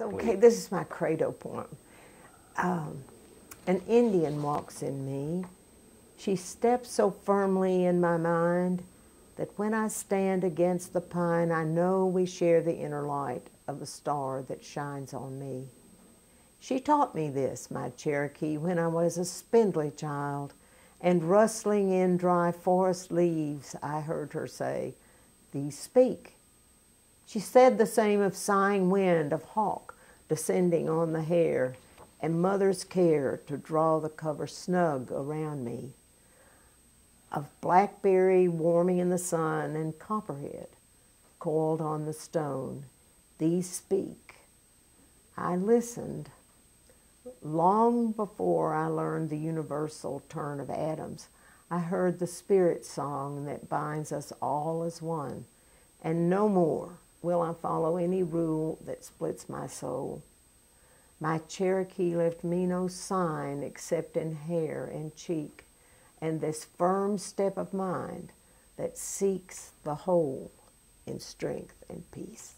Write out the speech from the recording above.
Okay, this is my credo poem. Um, an Indian walks in me. She steps so firmly in my mind that when I stand against the pine, I know we share the inner light of the star that shines on me. She taught me this, my Cherokee, when I was a spindly child, and rustling in dry forest leaves, I heard her say, These speak. She said the same of sighing wind, of hawk descending on the hair, and mother's care to draw the cover snug around me of blackberry warming in the sun and copperhead coiled on the stone. These speak. I listened long before I learned the universal turn of atoms. I heard the spirit song that binds us all as one, and no more will I follow any rule that splits my soul. My Cherokee left me no sign except in hair and cheek and this firm step of mind that seeks the whole in strength and peace.